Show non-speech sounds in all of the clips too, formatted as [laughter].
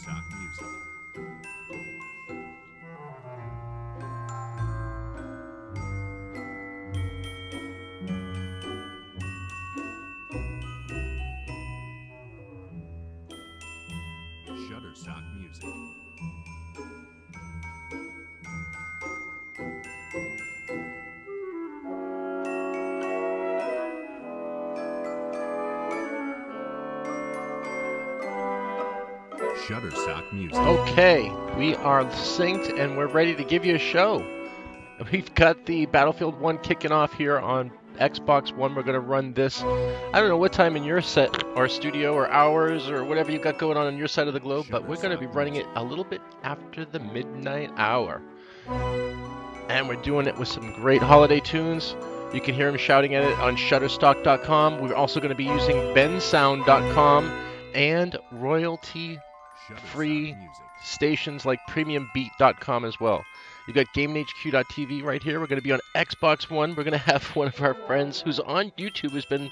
Shutterstock Music. Shutterstock Music. Shutterstock Music. Okay, we are synced and we're ready to give you a show. We've got the Battlefield 1 kicking off here on Xbox One. We're going to run this. I don't know what time in your set or studio or hours or whatever you've got going on on your side of the globe, but we're going to be running it a little bit after the midnight hour. And we're doing it with some great holiday tunes. You can hear him shouting at it on Shutterstock.com. We're also going to be using bensound.com and royalty free stations like premiumbeat.com as well. You've got GameHQ.tv right here. We're going to be on Xbox One. We're going [laughs] to have one of our friends who's on YouTube who's been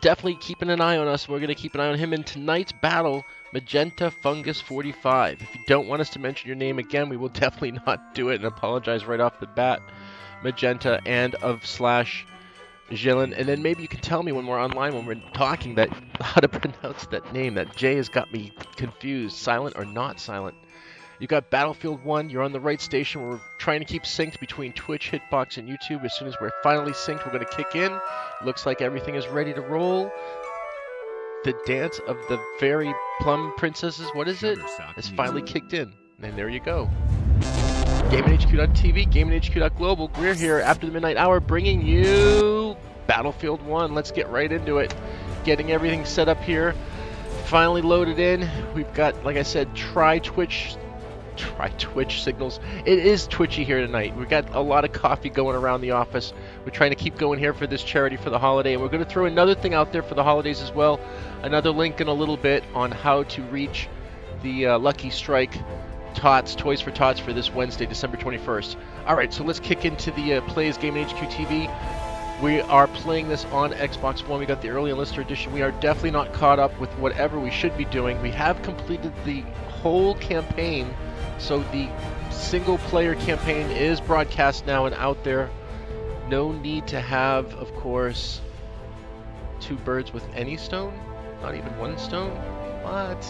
definitely keeping an eye on us. We're going to keep an eye on him in tonight's battle, Magenta Fungus 45. If you don't want us to mention your name again, we will [laughs] definitely not do it and apologize right off the bat. Magenta and of slash Jilin, and then maybe you can tell me when we're online when we're talking that [laughs] how to pronounce that name. That J has got me confused. Silent or not silent? You got Battlefield 1. You're on the right station. We're trying to keep synced between Twitch, Hitbox, and YouTube. As soon as we're finally synced, we're going to kick in. Looks like everything is ready to roll. The dance of the fairy plum princesses. What is it? It's finally kicked in. And there you go. GameHQ.tv, GameHQ.global. We're here after the midnight hour bringing you Battlefield 1. Let's get right into it. Getting everything set up here. Finally loaded in. We've got, like I said, try Twitch. Try Twitch signals. It is twitchy here tonight. We've got a lot of coffee going around the office. We're trying to keep going here for this charity for the holiday. And we're going to throw another thing out there for the holidays as well. Another link in a little bit on how to reach the uh, Lucky Strike Tots, Toys for Tots for this Wednesday, December 21st. All right, so let's kick into the uh, Plays Gaming HQ TV. We are playing this on Xbox One. We got the early enlister edition. We are definitely not caught up with whatever we should be doing. We have completed the whole campaign, so the single player campaign is broadcast now and out there. No need to have, of course, two birds with any stone? Not even one stone? What?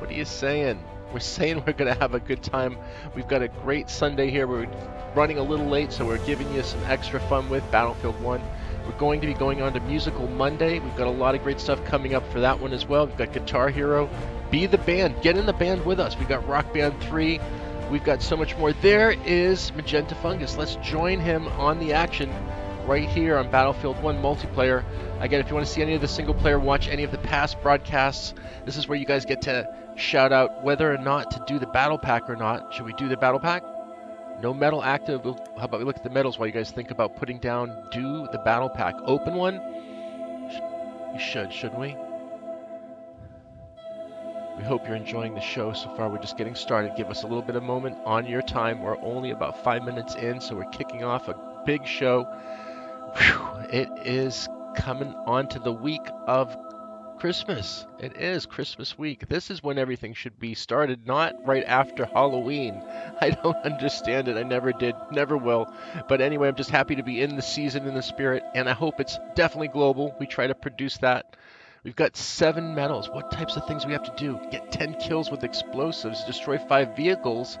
What are you saying? We're [laughs] saying we're going to have a good time. We've got a great Sunday here. We're running a little late, so we're giving you some extra fun with Battlefield 1. We're going to be going on to Musical Monday. We've got a lot of great stuff coming up for that one as well. We've got Guitar Hero. Be the band. Get in the band with us. We've got Rock Band 3. We've got so much more. There is Magenta Fungus. Let's join him on the action right here on Battlefield 1 multiplayer. Again, if you want to see any of the single player, watch any of the past broadcasts. This is where you guys get to shout out whether or not to do the battle pack or not. Should we do the battle pack? No metal active. How about we look at the metals while you guys think about putting down do the battle pack. Open one? We should, shouldn't we? We hope you're enjoying the show so far. We're just getting started. Give us a little bit of moment on your time. We're only about five minutes in, so we're kicking off a big show. Whew, it is coming on to the week of Christmas. It is Christmas week. This is when everything should be started, not right after Halloween. [laughs] I don't understand it. I never did, never will. But anyway, I'm just happy to be in the season, in the spirit, and I hope it's definitely global. We try to produce that. We've got seven medals. What types of things we have to do? Get 10 kills with explosives, destroy five vehicles,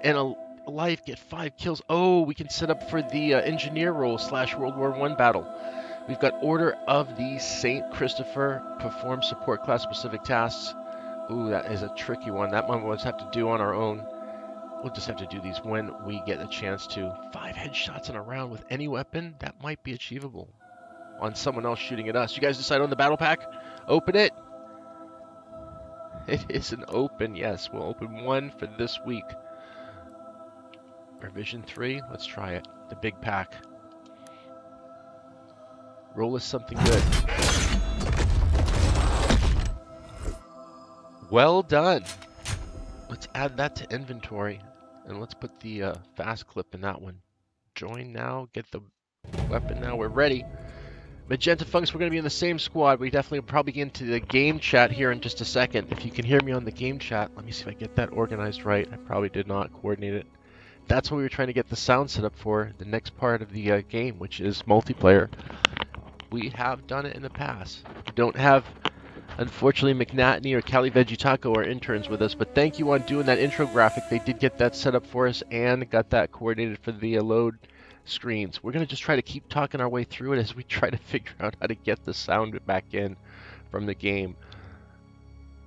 and a life, get five kills. Oh, we can set up for the uh, engineer role slash World War One battle. We've got Order of the Saint Christopher, perform support class specific tasks. Ooh, that is a tricky one. That one we'll just have to do on our own. We'll just have to do these when we get a chance to. Five headshots in a round with any weapon, that might be achievable. On someone else shooting at us. You guys decide on the battle pack? Open it. [laughs] It is an open, yes. We'll open one for this week. Revision 3, let's try it. The big pack. Roll us something good. Well done. Let's add that to inventory. And let's put the uh, fast clip in that one. Join now, get the weapon now. We're ready. Magenta Funks, we're going to be in the same squad. We definitely will probably get into the game chat here in just a second. If you can hear me on the game chat, let me see if I get that organized right. I probably did not coordinate it. That's what we were trying to get the sound set up for, the next part of the uh, game, which is multiplayer. We have done it in the past. We don't have, unfortunately, McNatney or Cali Veggie Taco, our interns, with us, but thank you on doing that intro graphic. They did get that set up for us and got that coordinated for the uh, load screens. We're going to just try to keep talking our way through it as we [laughs] try to figure out how to get the sound back in from the game.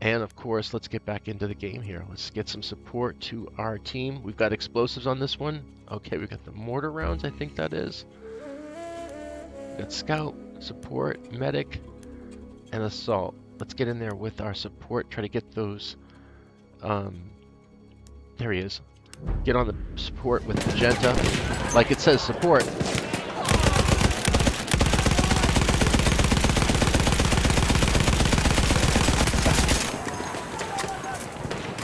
And of course, let's get back into the game here. Let's get some support to our team. We've got explosives on this one. Okay, we've got the mortar rounds, I think that is. We've got scout, support, medic, and assault. Let's get in there with our support, try to get those. Um, there he is. Get on the support with magenta. Like it says, support.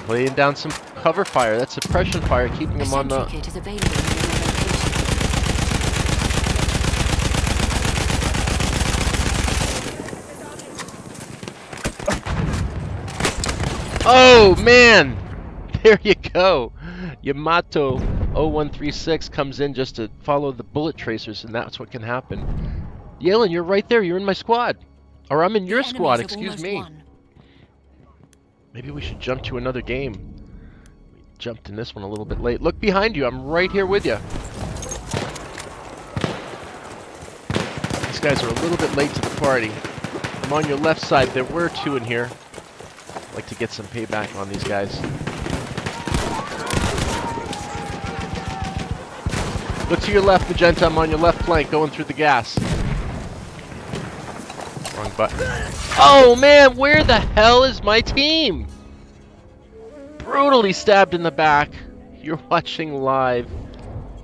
Laying down some cover fire. That's suppression fire, keeping them on the. Kit is available in your location. Oh man! [laughs] There you go. Yamato 0136 comes in just to follow the bullet tracers, and that's what can happen. Yalen, you're right there. You're in my squad. Or I'm in your squad, excuse me. won. Maybe we should jump to another game. We jumped in this one a little bit late. Look behind you. I'm right here with you. These guys are a little bit late to the party. I'm on your left side. There were two in here. Like to get some payback on these guys. Look to your left, Magenta. I'm on your left flank going through the gas. Wrong button. Oh man, where the hell is my team? Brutally stabbed in the back. You're watching live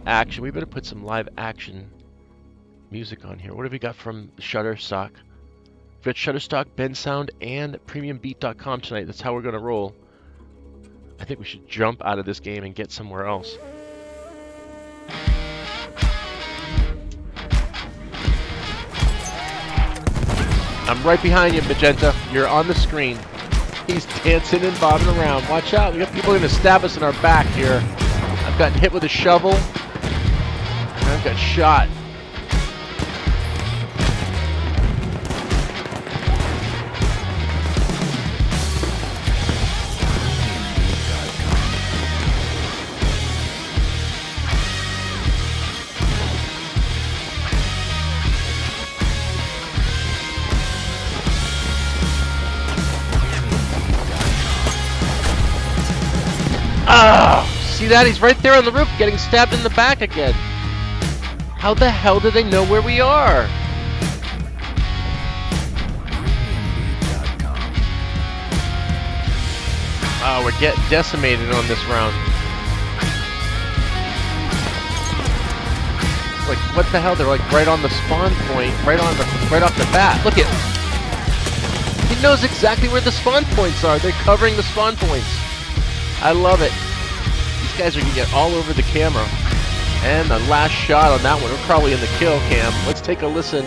action. We better put some live action music on here. What have we got from Shutterstock? We've Shutterstock, Bensound, and PremiumBeat.com tonight. That's how we're gonna roll. I think we should jump out of this game and get somewhere else. I'm right behind you, Magenta. You're on the screen. He's dancing and bobbing around. Watch out. We got people going to stab us in our back here. I've gotten hit with a shovel. And I've got shot. See that? He's right there on the roof getting stabbed in the back again. How the hell do they know where we are? Oh, we're getting decimated on this round. Like, what the hell? They're like right on the spawn point, right on the, right off the bat. Look at. It, he knows exactly where the spawn points are. They're covering the spawn points. I love it. Guys are gonna get all over the camera. And the last shot on that one, we're probably in the kill cam. Let's take a listen.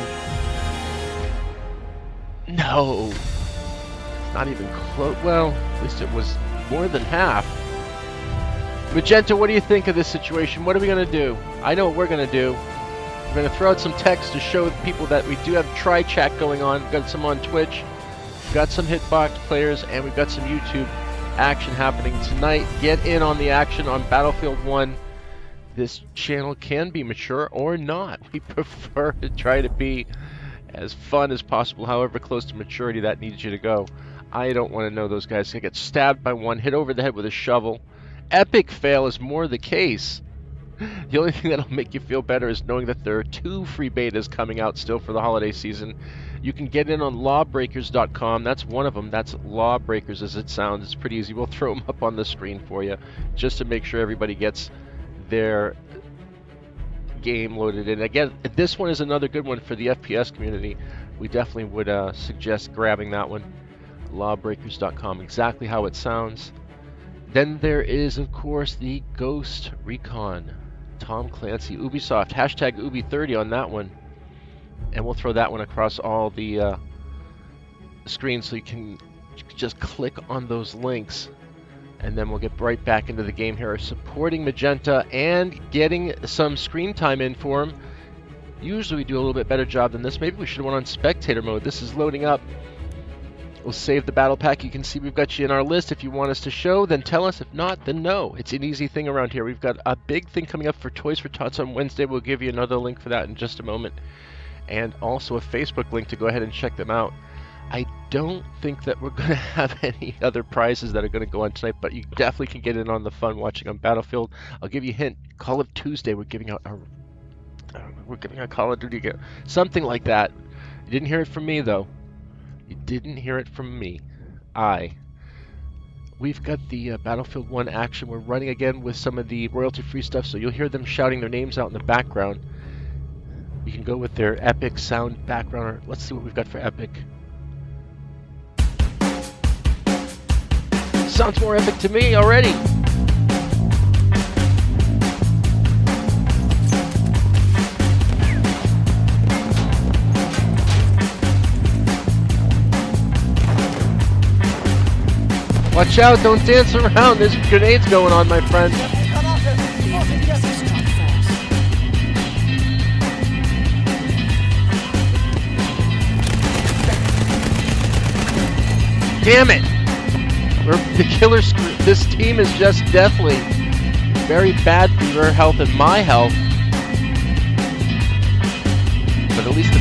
No. It's not even close. Well, at least it was more than half. Magenta, what do you think of this situation? What are we gonna do? I know what we're gonna do. We're gonna throw out some text to show people that we do have try chat going on. We've got some on Twitch. Got some hitbox players, and we've got some YouTube action happening tonight. Get in on the action on Battlefield 1. This channel can be mature or not. [laughs] We prefer to try to be as fun as possible, however close to maturity that needs you to go. I don't want to know those guys gonna get stabbed by one, hit over the head with a shovel. Epic fail is more the case. [laughs] The only thing that'll make you feel better is knowing that there are two free betas coming out still for the holiday season. You can get in on lawbreakers.com. That's one of them. That's lawbreakers as it sounds. It's pretty easy. We'll throw them up on the screen for you just to make sure everybody gets their game loaded in. Again, this one is another good one for the FPS community. We definitely would uh, suggest grabbing that one. Lawbreakers.com, exactly how it sounds. Then there is, of course, the Ghost Recon. Tom Clancy, Ubisoft, hashtag Ubi30 on that one. and we'll throw that one across all the uh, screens so you can just click on those links. And then we'll get right back into the game here. Supporting magenta and getting some screen time in for him usually we do a little bit better job than this. Maybe we should have went on spectator mode. This is loading up we'll save the battle pack you can see we've got you in our list if you want us to show then tell us if not then no it's an easy thing around here we've got a big thing coming up for toys for tots on wednesday we'll give you another link for that in just a moment and also a facebook link to go ahead and check them out I don't think that we're [laughs] going to have any other prizes that are going to go on tonight, but you definitely can get in on the fun watching on Battlefield. I'll give you a hint. Call of Tuesday, we're giving out a, we're giving out Call of Duty, something like that. You didn't hear it from me though. You didn't hear it from me. I. We've got the uh, Battlefield 1 action. We're running again with some of the royalty-free stuff, so you'll hear them shouting their names out in the background. You can go with their epic sound background. Let's see what we've got for epic. Sounds more epic to me already. Watch out, don't dance around. There's grenades going on, my friend. Damn it! We're [laughs] the killer. This team is just deathly very bad for your health and my health. But at least the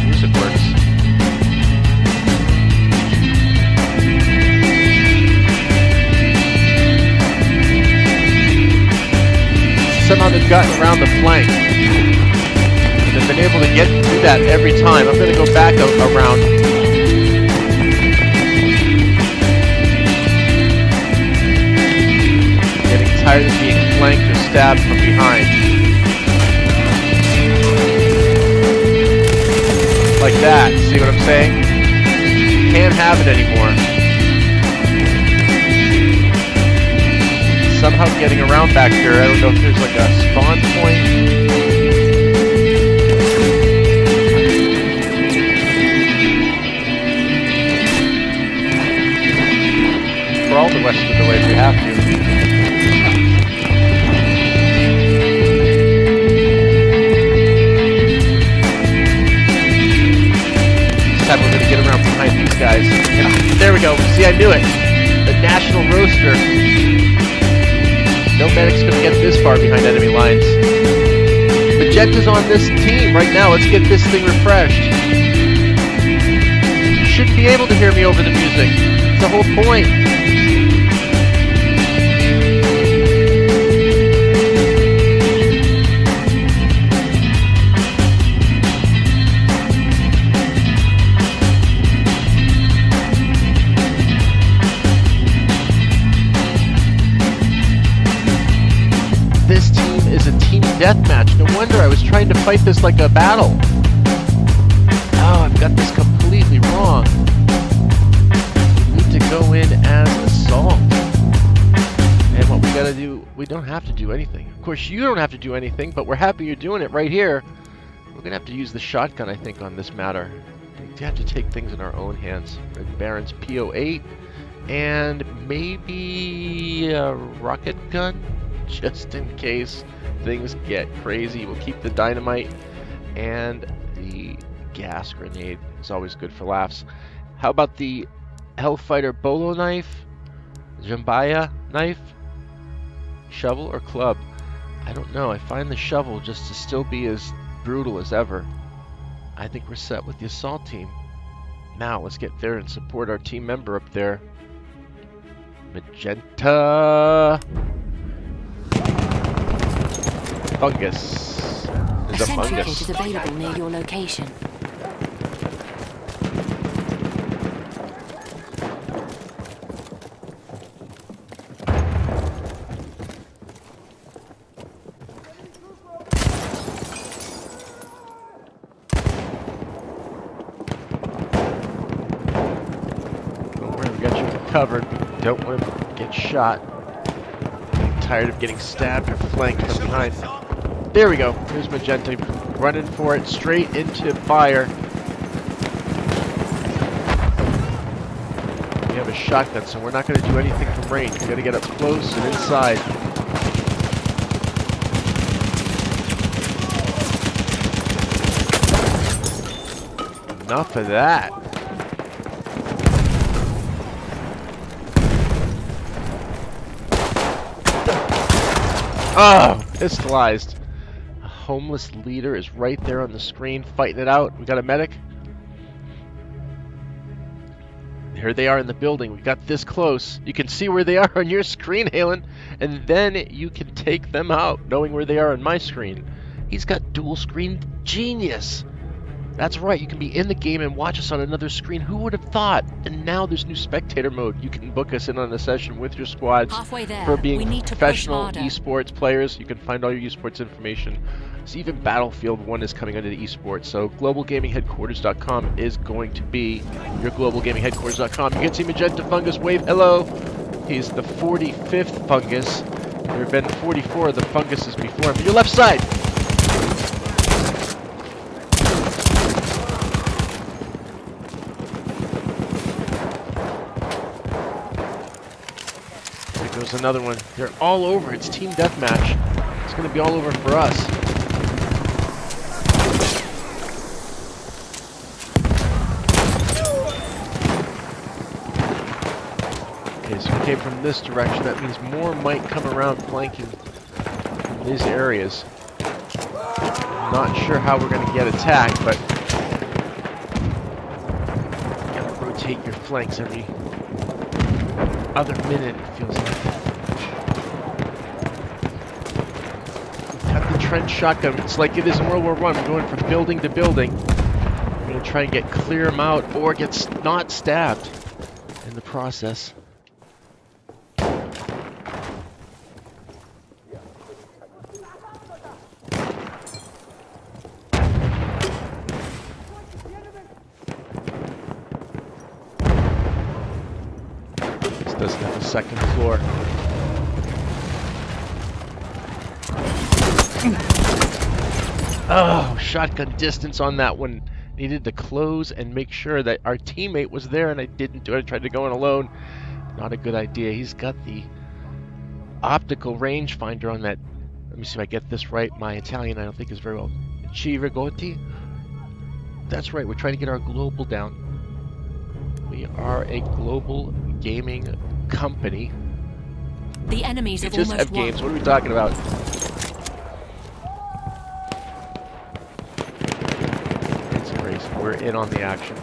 Somehow they've gotten around the flank. They've been able to get through that every time. I'm going to go back a, around tired of being flanked or stabbed from behind. Like that, see what I'm saying? Can't have it anymore. Somehow getting around back here, I don't know if there's like a spawn point. for all the rest of the way if we have to. time we're going to get around behind these guys. Yeah, there we go. See, I knew it. The National Roaster. No medic's going to get this far behind enemy lines. Magenta's on this team right now. Let's get this thing refreshed. You shouldn't be able to hear me over the music. It's the whole point. Deathmatch. No wonder I was trying to fight this like a battle. Oh, I've got this completely wrong. We need to go in as assault. And what we gotta do, we don't have to do anything. Of course, you don't have to do anything, but we're happy you're doing it right here. We're gonna have to use the shotgun, I think, on this matter. We have to take things in our own hands. Red Baron's P08 and maybe a rocket gun, [laughs] just in case things get crazy. We'll keep the dynamite and the gas grenade. It's always good for laughs. How about the Hellfighter Bolo knife? Jambiya knife? Shovel or club? I don't know. I find the shovel just to still be as brutal as ever. I think we're set with the assault team. Now let's get there and support our team member up there. Magenta! Fungus. There's a, a fungus. is available near your location. Don't worry, we got you covered. Don't want to get shot. I'm tired of getting stabbed or flanked from behind. There we go. Here's Magenta running for it straight into fire. We have a shotgun, so we're not going to do anything from range. We're going to get up close and inside. Enough of that. Oh, pistolized. Homeless leader is right there on the screen fighting it out. We got a medic. Here they are in the building. We got this close. You can see where they are on your screen, Halen, and then you can take them out, knowing where they are on my screen. He's got dual screen genius. That's right, you can be in the game and watch us on another screen. Who would have thought? And now there's new spectator mode. You can book us in on a session with your squads Halfway there. for being we need to professional esports players. You can find all your esports information. Even Battlefield 1 is coming under the esports. So globalgamingheadquarters.com is going to be your globalgamingheadquarters.com. You can see Magenta Fungus wave hello. He's the 45th fungus. There have been 44 of the funguses before him. Your left side. There goes another one. They're all over. It's team deathmatch. It's going to be all over for us. Okay, so we came from this direction. That means more might come around flanking these areas. Not sure how we're going to get attacked, but gotta rotate your flanks every other minute, it feels like. Got the trench shotgun. It's like it is in World War One. We're going from building to building. We're gonna try and get clear them out or get not stabbed in the process. This doesn't have a second floor. Oh, shotgun distance on that one. Needed to close and make sure that our teammate was there, and I didn't do it. I tried to go in alone. Not a good idea. He's got the optical rangefinder on that. Let me see if I get this right. My Italian, I don't think, is very well. Cei-Rigotti? That's right. We're trying to get our global down. We are a global gaming company. The enemies We have just almost have won. games. What are we talking about? It's a race. We're in on the action.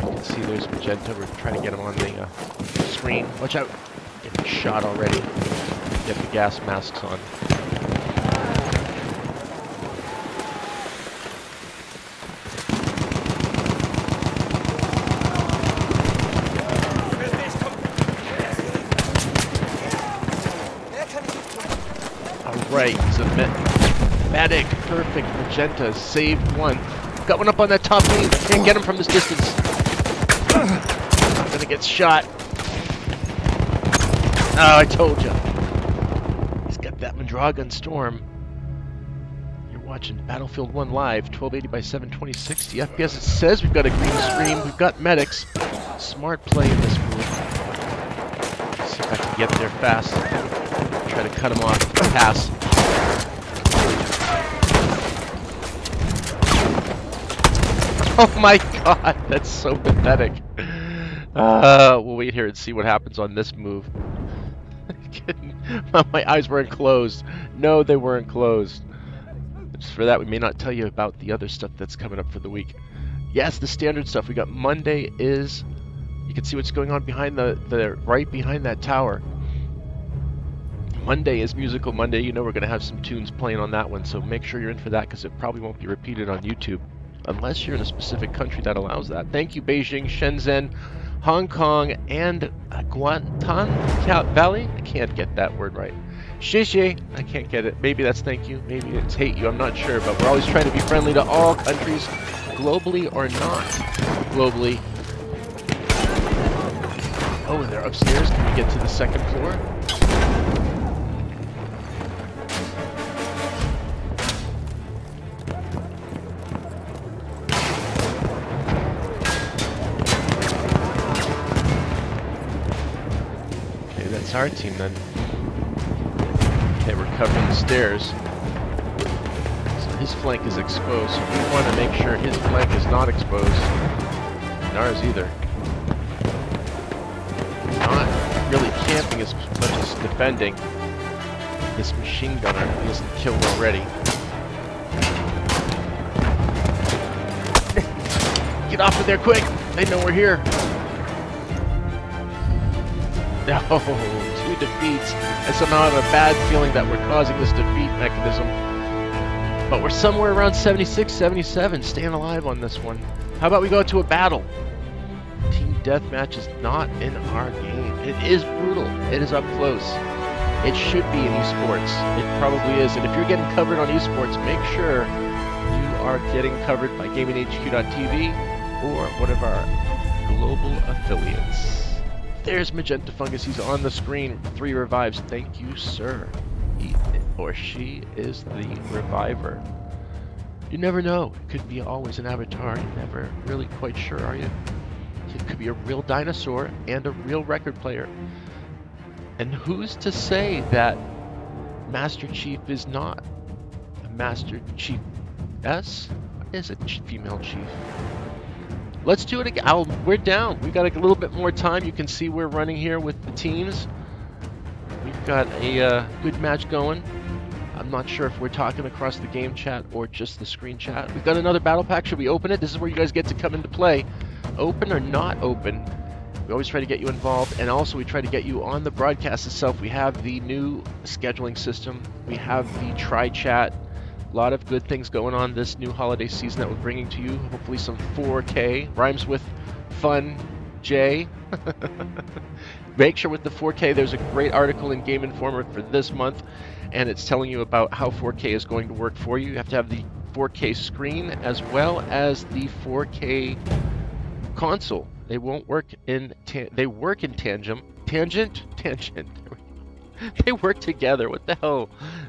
You can see there's Magenta. We're trying to get him on the uh, screen. Watch out. Getting shot already. Get the gas masks on. Alright, me- medic. Perfect. Magenta saved one. Got one up on that top lane. Can't get him from this distance. I'm Gonna get shot. Oh, I told you. He's got that Mondragon Storm. You're watching Battlefield 1 Live, 1280 by 72060 FPS. It says we've got a green screen. We've got medics. Smart play in this move. See if I can get there fast. Try to cut him off. Pass. [laughs] Oh my god, that's so pathetic. Uh, we'll wait here and see what happens on this move. [laughs] My eyes weren't closed. No, they weren't closed. Just for that, we may not tell you about the other stuff that's coming up for the week. Yes, the standard stuff. We got Monday is. You can see what's going on behind the the right behind that tower. Monday is Musical Monday. You know we're going to have some tunes playing on that one, so make sure you're in for that because it probably won't be repeated on YouTube unless you're in a specific country that allows that. Thank you, Beijing, Shenzhen, Hong Kong, and Guantan Valley. I can't get that word right. Xie xie, I can't get it. Maybe that's thank you. Maybe it's hate you. I'm not sure, but we're always trying to be friendly to all countries, globally or not globally. Oh, they're upstairs. Can we get to the second floor? Our team then. Okay, we're covering the stairs. So his flank is exposed. So we want to make sure his flank is not exposed. And ours either. Not really camping as much as defending. This machine gunner—he isn't killed already. [laughs] Get off of there quick! They know we're here. [laughs] No, defeats. I somehow have a bad feeling that we're causing this defeat mechanism. But we're somewhere around 76, 77, staying alive on this one. How about we go to a battle? Team Deathmatch is not in our game. It is brutal. It is up close. It should be in esports. It probably is. And if you're getting covered on esports, make sure you are getting covered by GamingHQ.tv or one of our global affiliates. There's Magenta Fungus. He's on the screen. Three revives. Thank you, sir. He or she is the reviver. You never know. It could be always an avatar. You're never really quite sure, are you? It could be a real dinosaur and a real record player. And who's to say that Master Chief is not a Master Chief S? Is a ch- female chief? Let's do it again. I'll, we're down. We got a little bit more time. You can see we're running here with the teams. We've got a uh, good match going. I'm not sure if we're talking across the game chat or just the screen chat. We've got another battle pack. Should we open it? This is where you guys get to come into play. Open or not open. We always try to get you involved, and also we try to get you on the broadcast itself. We have the new scheduling system. We have the try chat. A lot of good things going on this new holiday season that we're bringing to you. Hopefully some 4K. Rhymes with fun, J. [laughs] Make sure with the 4K, there's a great article in Game Informer for this month, and it's telling you about how 4K is going to work for you. You have to have the 4K screen as well as the 4K console. They won't work in they work in tangent tangent tangent. [laughs] they work together. What the hell?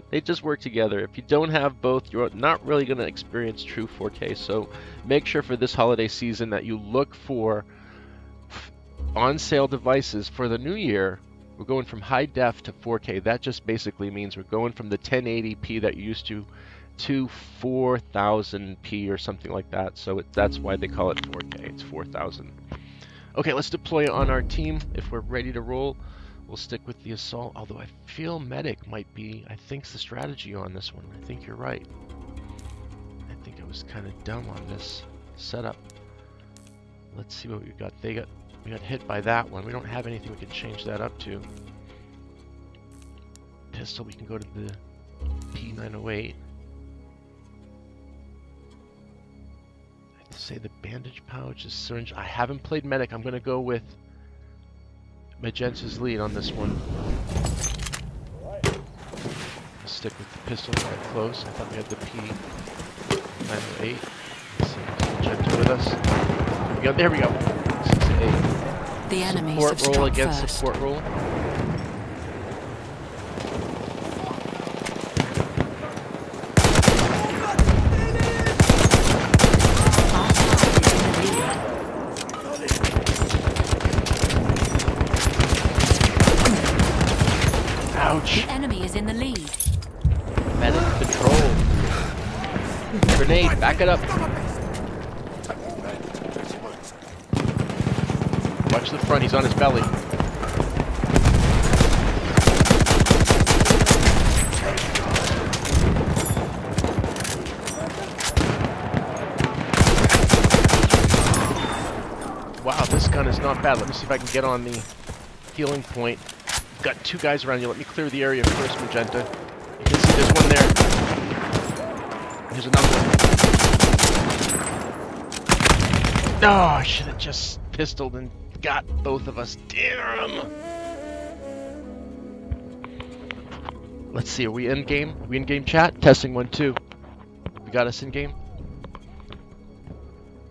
They just work together. If you don't have both, you're not really going to experience true 4K. So make sure for this holiday season that you look for on sale devices for the new year. We're going from high def to 4K. That just basically means we're going from the 1080p that you used to to 4000p or something like that. So it, that's why they call it 4K. It's 4000. Okay, let's deploy on our team. If we're ready to roll, we'll stick with the assault. Although I feel medic might be, I think's the strategy on this one. I think you're right. I think I was kind of dumb on this setup. Let's see what we got. They got, we got hit by that one. We don't have anything we can change that up to. Pistol, we can go to the P908. say the bandage pouch, the syringe. I haven't played medic. I'm gonna go with Magenta's lead on this one. I'll stick with the pistol right close. I thought we had the P908. Let's see, is Magenta with us. There we go. There we go. Is a The enemies support roll against first. support roll. Ouch. The enemy is in the lead. Medic control. Grenade, back it up. Watch the front, he's on his belly. Wow, this gun is not bad. Let me see if I can get on the healing point. Got two guys around you. Let me clear the area first, Magenta. You can see there's one there. There's another one. Oh, I should have just pistoled and got both of us. Damn! Let's see, are we in game? Are we in game chat? Testing one, two. We got us in game?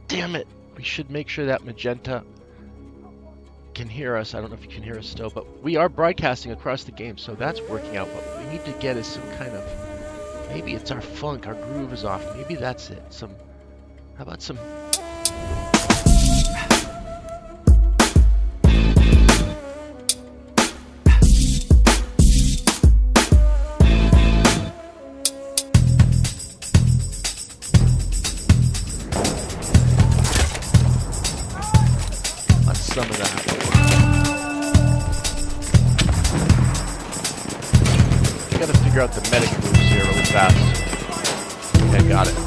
Damn it! We should make sure that Magenta can hear us. I don't know if you can hear us still, but we are broadcasting across the game, so that's working out. What we need to get is some kind of maybe it's our funk, our groove is off. Maybe that's it. Some how about some some of that. Gotta figure out the medic moves here really fast. Okay, got it.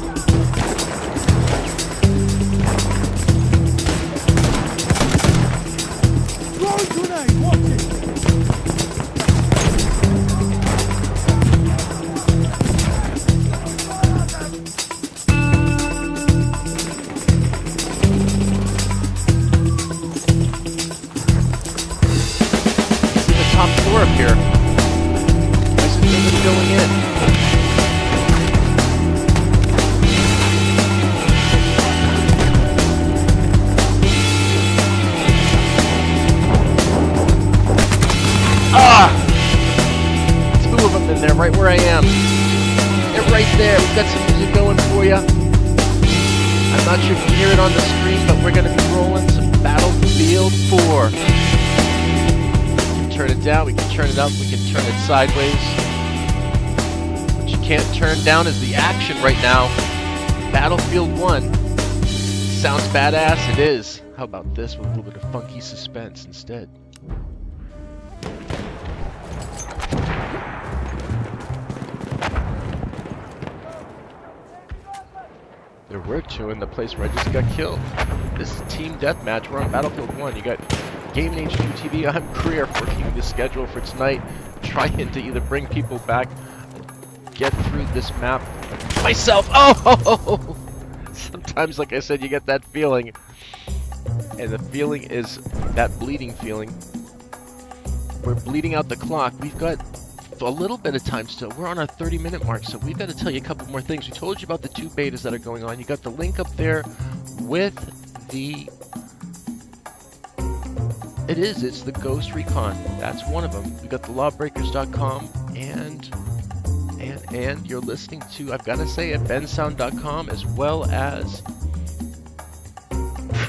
Down is the action right now. Battlefield 1. Sounds badass, it is. How about this with a little bit of funky suspense instead? There were two in the place where I just got killed. This is Team Deathmatch. We're on Battlefield 1. You got Gaming HQ TV. I'm Career working the schedule for tonight, trying to either bring people back, get through this map myself. [laughs] Oh! Sometimes, like I said, you get that feeling. And the feeling is that bleeding feeling. We're bleeding out the clock. We've got a little bit of time still. We're on our 30 minute mark, so we've got to tell you a couple more things. We told you about the two betas that are going on. You got the link up there with the. It is, it's the Ghost Recon. That's one of them. We got the lawbreakers.com and. And, you're listening to, I've got to say it, bensound.com as well as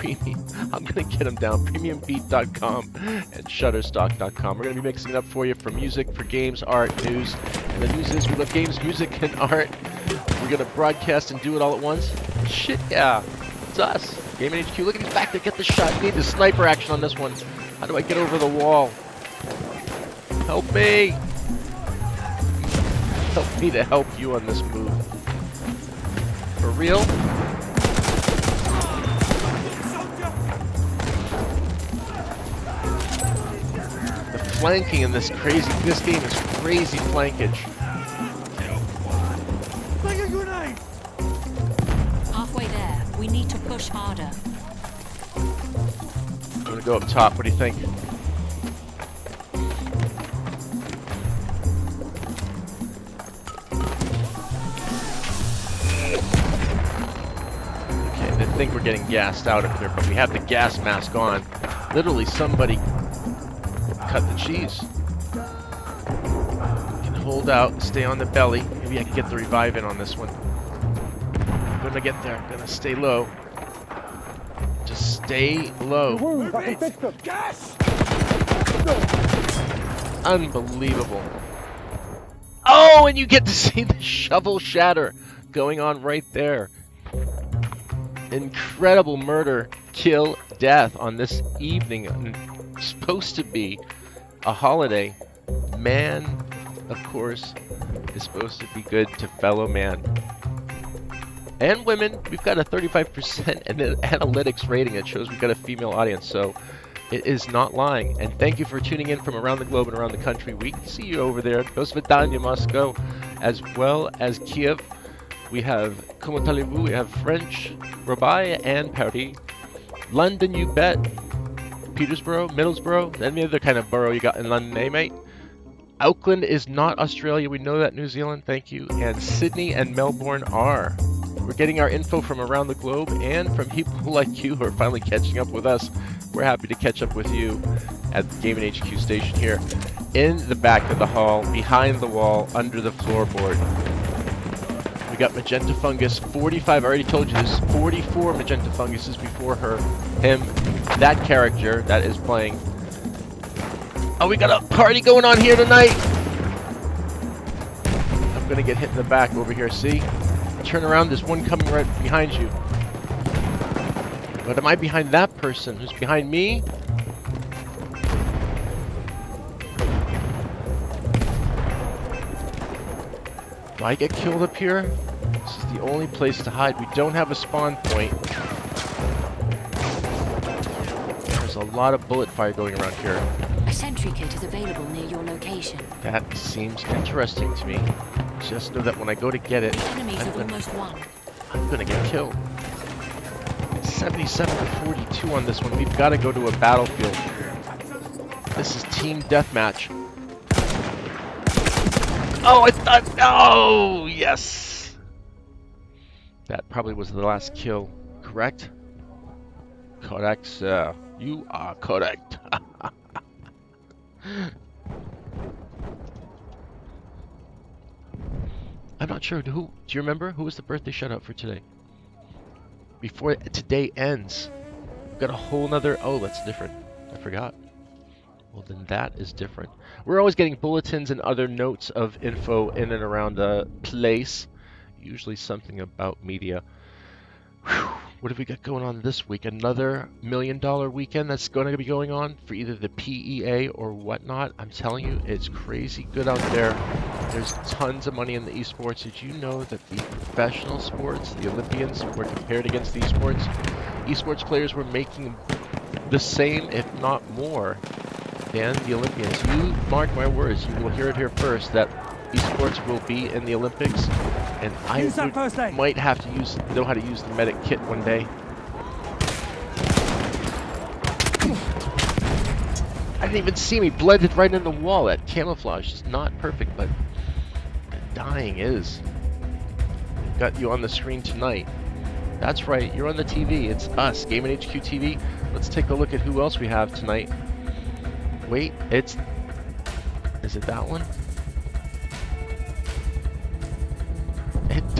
premium. [laughs] I'm gonna get them down. Premiumbeat.com and Shutterstock.com. We're gonna be mixing it up for you for music, for games, art, news. And the news is we love games, music, and [laughs] art. We're gonna broadcast and do it all at once. Shit, yeah, it's us. Gaming HQ. Look at these back. They get the shot. Need the sniper action on this one. How do I get over the wall? Help me! [laughs] Help me to help you on this move. For real? The flanking in this crazy, this game is crazy flankage. Halfway there. We need to push harder. I'm gonna go up top. What do you think? Think we're getting gassed out of here, but we have the gas mask on. Literally, somebody cut the cheese. Can hold out, stay on the belly. Maybe I can get the revive in on this one. When I get there, I'm gonna stay low. Just stay low. Gas! Unbelievable. Oh, and you get to see the [laughs] shovel shatter going on right there. Incredible murder, kill, death on this evening. And Supposed to be a holiday. Man, of course, is supposed to be good to fellow man. And women, we've got a 35% and an- analytics rating that shows we've got a female audience, so it is not lying. And thank you for tuning in from around the globe and around the country. We see you over there. Do svidaniya, Moscow, as well as Kiev. We have Comment allez-vous? We have French, Rabai, and Paris. London, you bet. Petersborough, Middlesbrough, any other kind of borough you got in London, eh, mate? Auckland is not Australia. We know that. New Zealand, thank you. And Sydney and Melbourne are. We're getting our info from around the globe and from people [laughs] like you who are finally catching up with us. We're happy to catch up with you at the Gaming HQ station here in the back of the hall, behind the wall, under the floorboard. Got Magenta Fungus, 45, I already told you this, 44 Magenta Funguses before her, him, that character that is playing. Oh, we got a party going on here tonight! I'm gonna get hit in the back over here, see? Turn around, there's one coming right behind you. But am I behind that person who's behind me? Do I get killed up here, this is the only place to hide. We don't have a spawn point. There's a lot of bullet fire going around here. A sentry kit is available near your location. That seems interesting to me. Just know that when I go to get it, Enemies I'm gonna. I'm gonna get killed. 77 to 42 on this one. We've got to go to a battlefield. This is team deathmatch. Oh, I thought. Oh, yes. That probably was the last kill, correct? Correct, sir. You are correct. [laughs] I'm not sure. Who? Do you remember who was the birthday shout out for today? Before today ends, we've got a whole nother. Oh, that's different. I forgot. Well, then that is different. We're always getting bulletins and other notes of info in and around the place. Usually something about media. Whew. What have we got going on this week? Another million dollar weekend that's going to be going on for either the PEA or whatnot. I'm telling you, it's crazy good out there. There's tons of money in the esports. Did you know that the professional sports, the Olympians, were compared against the esports? Esports players were making the same, if not more, than the Olympians. You mark my words, you will hear it here first that esports will be in the Olympics, and I would- might have to use know how to use the medic kit one day. I didn't even see me blended right in the wall. That camouflage is not perfect, but dying is. Got you on the screen tonight. That's right, you're on the TV. It's us, Gaming HQ TV. Let's take a look at who else we have tonight. Wait, it's. Is it that one?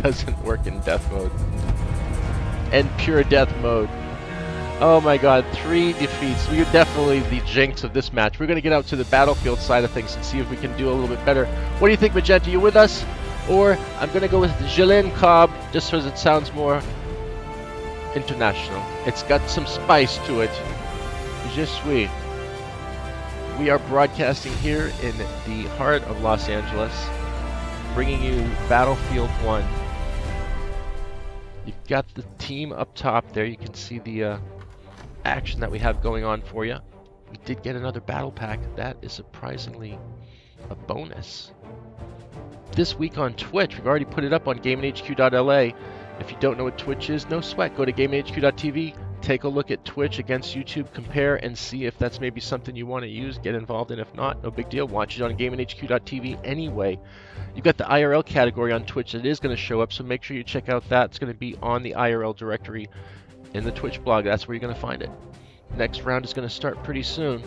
Doesn't work in death mode. And pure death mode. Oh my god, three defeats. We are definitely the jinx of this match. We're going to get out to the battlefield side of things and see if we can do a little bit better. What do you think, Magenta? You with us? Or I'm going to go with Jelen Cobb, just because it sounds more international. It's got some spice to it. Je suis. We are broadcasting here in the heart of Los Angeles, bringing you Battlefield 1. You've got the team up top there. You can see the uh, action that we have going on for you. We did get another battle pack. That is surprisingly a bonus. This week on Twitch, we've already put it up on GamingHQ.la. If you don't know what Twitch is, no sweat. Go to GamingHQ.tv, take a look at Twitch against YouTube, compare, and see if that's maybe something you want to use. Get involved in. If not, no big deal. Watch it on GamingHQ.tv anyway. You've got the IRL category on Twitch that is going to show up, so make sure you check out that. It's going to be on the IRL directory in the Twitch blog. That's where you're going to find it. Next round is going to start pretty soon.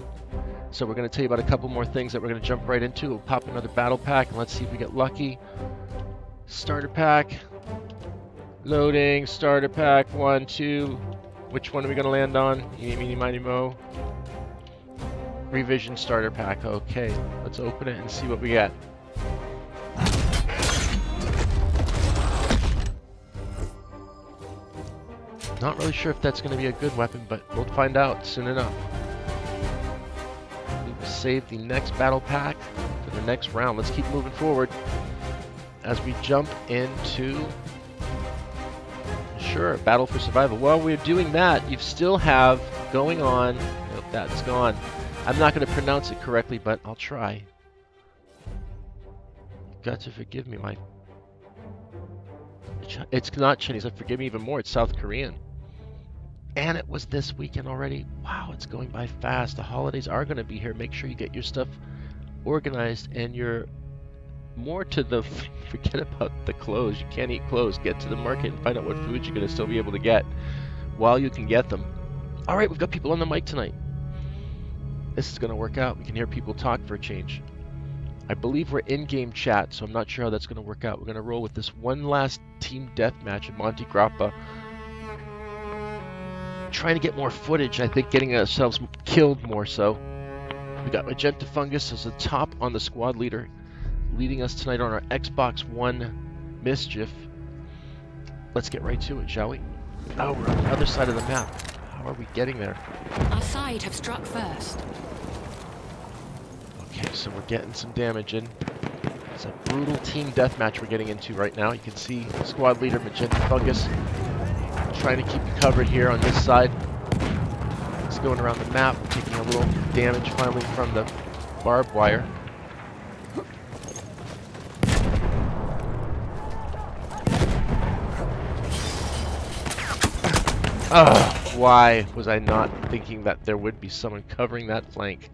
So we're going to tell you about a couple more things that we're going to jump right into. We'll pop another battle pack and let's see if we get lucky. Starter pack. Loading. Starter pack. One, two. Which one are we going to land on? Eeny, meeny, miny, mo. Revision starter pack. Okay. Let's open it and see what we get. Not really sure if that's going to be a good weapon, but we'll find out soon enough. We will save the next battle pack for the next round. Let's keep moving forward as we jump into sure battle for survival. While we're doing that, you still have going on. Nope, that's gone. I'm not going to pronounce it correctly, but I'll try. You've got to forgive me, my. It's not Chinese. I forgive me even more. It's South Korean. And it was this weekend already. Wow, it's going by fast. The holidays are going to be here. Make sure you get your stuff organized and you're more to the [laughs] forget about the clothes. You can't eat clothes. Get to the market and find out what foods you're going to still be able to get while you can get them. All right, we've got people on the mic tonight. This is going to work out. We can hear people talk for a change. I believe we're in-game chat, so I'm not sure how that's going to work out. We're going to roll with this one last team deathmatch in Monte Grappa trying to get more footage, I think getting ourselves killed more so. We got Magenta Fungus as the top on the squad leader, leading us tonight on our Xbox One Mischief. Let's get right to it, shall we? Oh, we're on the other side of the map. How are we getting there? Our side have struck first. Okay, so we're getting some damage in. It's a brutal team deathmatch we're getting into right now. You can see squad leader Magenta Fungus trying to keep you covered here on this side. It's going around the map, taking a little damage finally from the barbed wire. Ugh, why was I not thinking that there would be someone covering that flank?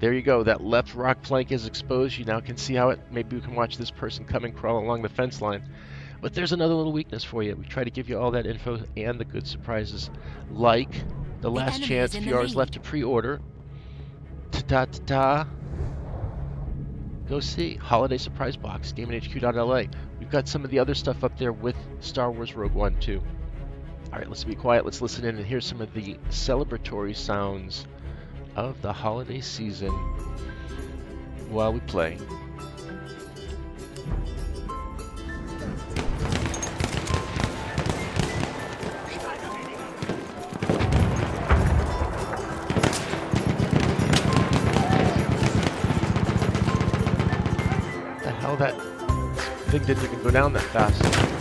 There you go, that left rock flank is exposed. You now can see how it, maybe we can watch this person come and crawl along the fence line. But there's another little weakness for you. We try to give you all that info and the good surprises, like the last enemy chance few hours left to pre-order. Ta-ta-ta-ta. Go see. Holiday Surprise Box, GameHQ.la. We've got some of the other stuff up there with Star Wars Rogue One, too. Alright, let's be quiet. Let's listen in and hear some of the celebratory sounds of the holiday season while we play. the hell that thing didn't go down that fast.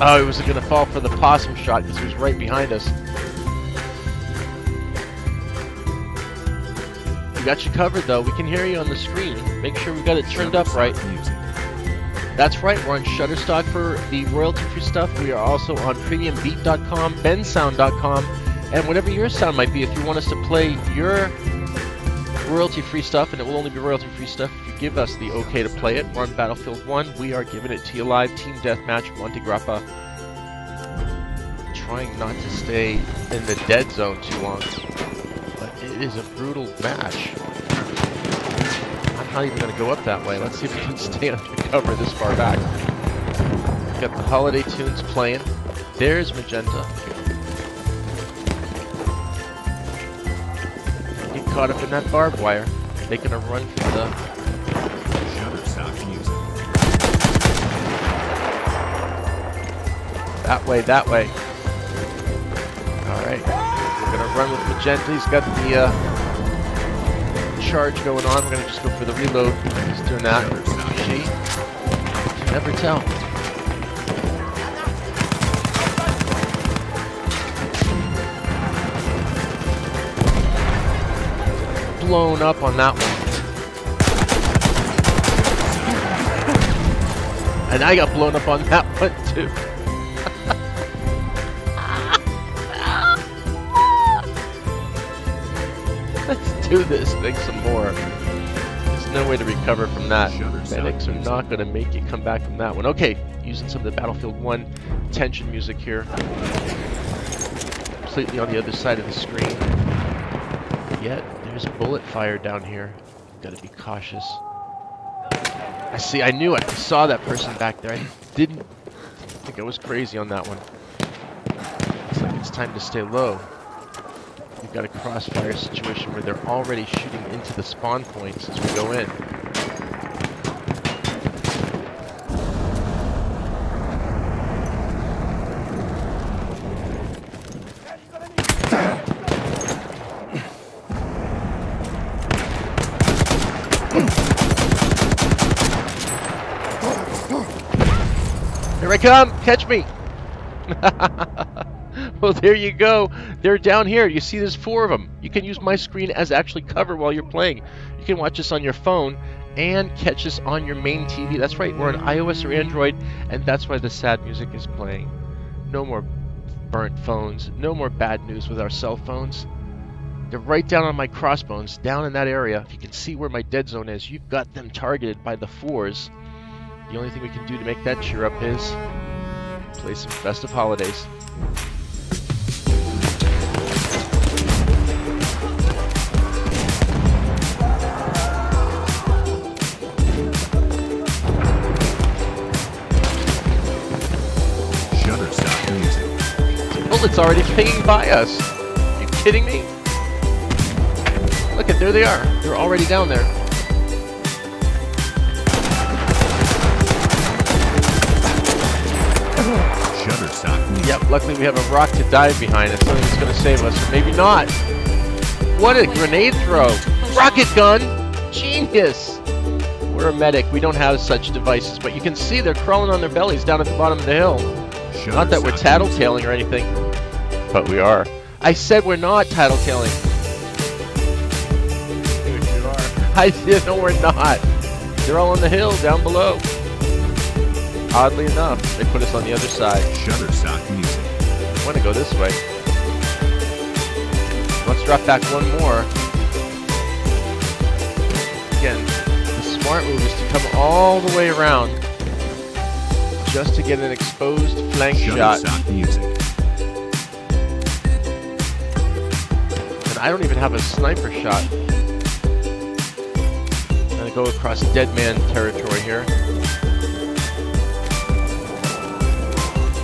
Oh, he was gonna fall for the possum shot because he was right behind us. We got you covered though. We can hear you on the screen. Make sure we got it turned up right. That's right, we're on Shutterstock for the royalty-free stuff. We are also on PremiumBeat.com, BenSound.com, and whatever your sound might be, if you want us to play your royalty-free stuff, and it will only be royalty-free stuff if you give us the okay to play it. We're on Battlefield 1. We are giving it to you live. Team Deathmatch, Monte Grappa. Trying not to stay in the dead zone too long, but it is a brutal match. I'm not even going to go up that way. Let's see if we can [laughs] stay under cover this far back. Got the holiday tunes playing. There's Magenta. Get caught up in that barbed wire. Making a run for the... That way, that way. Alright. We're going to run with Magenta. He's got the uh, charge going on. We're going to just go for the reload. He's doing that. She. Never tell. Blown up on that one. And I got blown up on that [laughs] one too. Do this thing some more. There's no way to recover from that. Medics are not going to make you come back from that one. Okay, using some of the Battlefield 1 tension music here. Completely on the other side of the screen. Yet, there's bullet fire down here. Gotta be cautious. I see, I knew it. I saw that person back there. I didn't think I was crazy on that one. Looks like it's time to stay low. We've got a crossfire situation where they're already shooting into the spawn points as we go in. [coughs] Here I come! Catch me! [laughs] [laughs] well, there you go. They're down here. You see there's four of them. You can use my screen as actually cover while you're playing. You can watch this on your phone and catch this on your main TV. That's right, we're on iOS or Android, and that's why the sad music is playing. No more burnt phones. No more bad news with our cell phones. They're right down on my crossbones, down in that area. If you can see where my dead zone is, you've got them targeted by the fours. The only thing we can do to make that cheer up is play some festive holidays. Bullets already pinging by us. you kidding me? Look at there they are. They're already down there. Yep, luckily we have a rock to dive behind. It's something that's going to save us, or maybe not. What a grenade throw! Rocket gun! Genius! We're a medic. We don't have such devices, but you can see they're crawling on their bellies down at the bottom of the hill. Not that we're Shutterstock tattletaling or anything, but we are. I said we're not tattletaling. [laughs] I said no, we're not. They're all on the hill down below. Oddly enough, they put us on the other side. Shutterstock music. I want to go this way. Let's drop back one more. Again, the smart move is to come all the way around just to get an exposed flank shot. Shutterstock music. I don't even have a sniper shot. I'm gonna go across dead man territory here.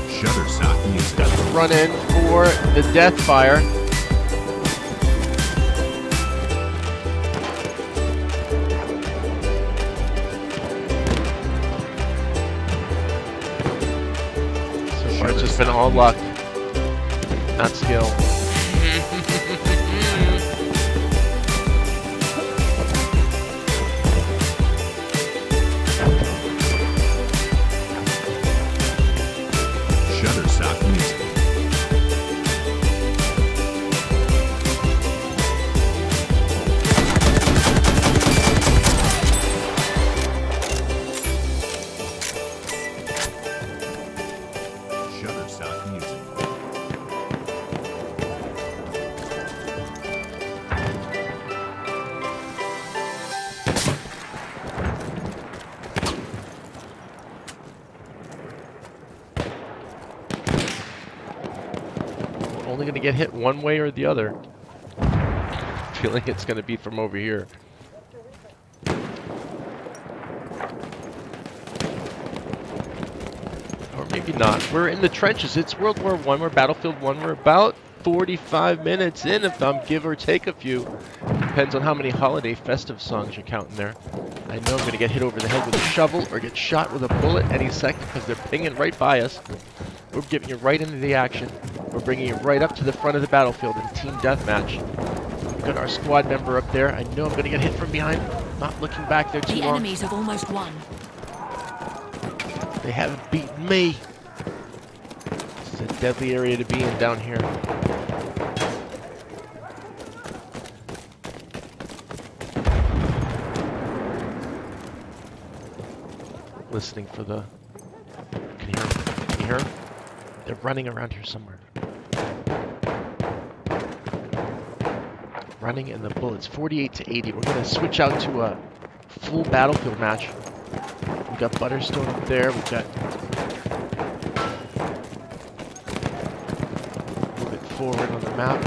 Shutterstock. Got to run in for the death fire. So far, it's just been all luck, not skill. Only gonna get hit one way or the other. [laughs] Feeling it's gonna be from over here. Or maybe not. We're in the trenches. It's World War One. We're Battlefield One. We're about 45 minutes in, if I'm give or take a few. Depends on how many holiday festive songs you're counting there. I know I'm gonna get hit over the head with a shovel or get shot with a bullet any second because they're pinging right by us. We're giving you right into the action. We're bringing it right up to the front of the battlefield in team deathmatch. We've got our squad member up there. I know I'm gonna get hit from behind. Not looking back there too The long. enemies have almost won. They haven't beaten me. This is a deadly area to be in down here. Listening for the. Can you hear? Can you hear? They're running around here somewhere. Running in the bullets, 48 to 80. We're gonna switch out to a full battlefield match. We've got Butterstone up there. We've got. Move it forward on the map.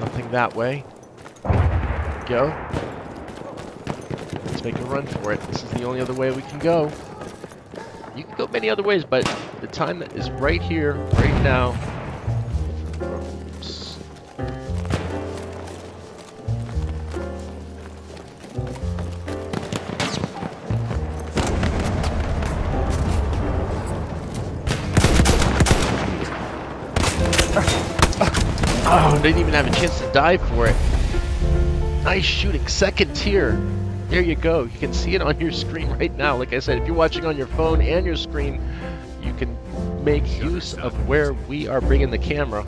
Nothing that way. Go. Let's make a run for it. This is the only other way we can go. You can go many other ways, but the time that is right here, right now. Even have a chance to dive for it. Nice shooting, second tier. There you go. You can see it on your screen right now. Like I said, if you're watching on your phone and your screen, you can make use of where we are bringing the camera.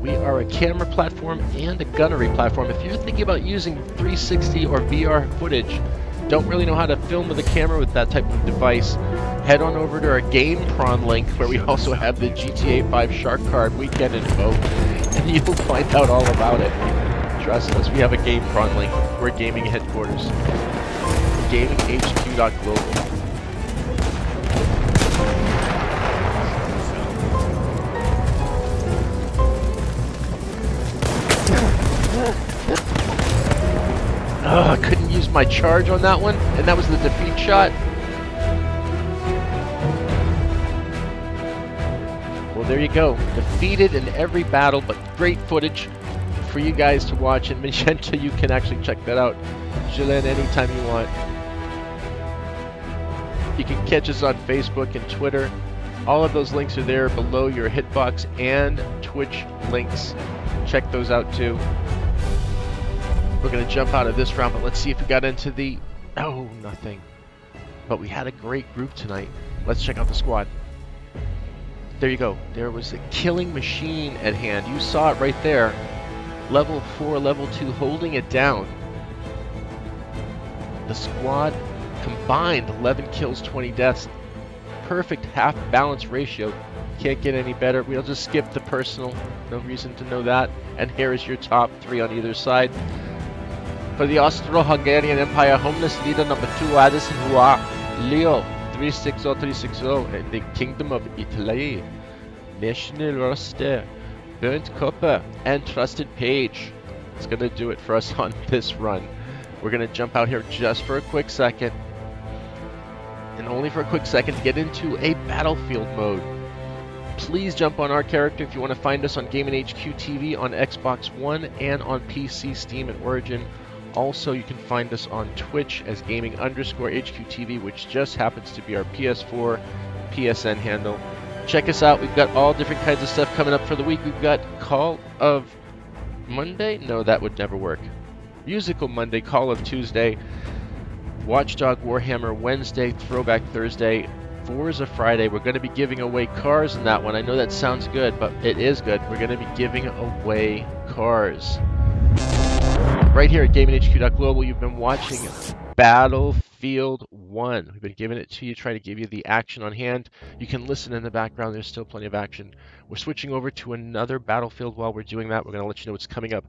We are a camera platform and a gunnery platform. If you're thinking about using 360 or VR footage, don't really know how to film with a camera with that type of device, head on over to our GamePron link where we also have the GTA 5 Shark Card weekend info, [laughs] and you'll find out all about it. Trust us, we have a GamePron link. We're gaming headquarters. GamingHQ.global. I couldn't use my charge on that one, and that was the defeat shot. There you go. Defeated in every battle, but great footage for you guys to watch. And [laughs] Magenta, you can actually check that out. Jalen, anytime you want. You can catch us on Facebook and Twitter. All of those links are there below your hitbox and Twitch links. Check those out too. We're gonna jump out of this round, but let's see if we got into the. Oh, nothing. But we had a great group tonight. Let's check out the squad. There you go. There was a killing machine at hand. You saw it right there. Level 4, level 2, holding it down. The squad combined 11 kills, 20 deaths. Perfect half balance ratio. Can't get any better. We'll just skip the personal. No reason to know that. And here is your top three on either side. For the Austro-Hungarian Empire, homeless leader number two, Addison Hua, Leo 360-360, and the Kingdom of Italy, National Roster, uh, Burnt Copper, and Trusted Page. It's going to do it for us [laughs] on this run. We're going to jump out here just for a quick second, and only for a quick second to get into a battlefield mode. Please jump on our character if you want to find us on Gaming HQ TV on Xbox One and on PC, Steam, and Origin. Also, you can find us on Twitch as gaming underscore HQTV, which just happens to be our PS4 PSN handle. Check us out. We've got all different kinds of stuff coming up for the week. We've got Call of Monday? No, that would never work. Musical Monday, Call of Tuesday, Watchdog Warhammer Wednesday, Throwback Thursday, Forza Friday. We're going to be giving away cars in that one. I know that sounds good, but it is good. We're going to be giving away cars right here at GamingHQ.global, you've been watching Battlefield 1. We've been giving it to you, trying to give you the action on hand. You can listen in the background, there's still plenty of action. We're switching over to another Battlefield while we're doing that. We're going to let you know what's coming up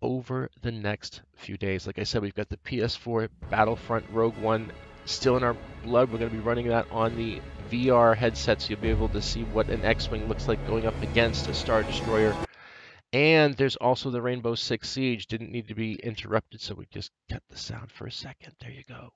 over the next few days. Like I said, we've got the PS4 Battlefront Rogue One still in our blood. We're going to be running that on the VR headset, so you'll be able to see what an X-Wing looks like going up against a Star Destroyer. And there's also the Rainbow Six Siege. Didn't need to be interrupted, so we just cut the sound for a second. There you go.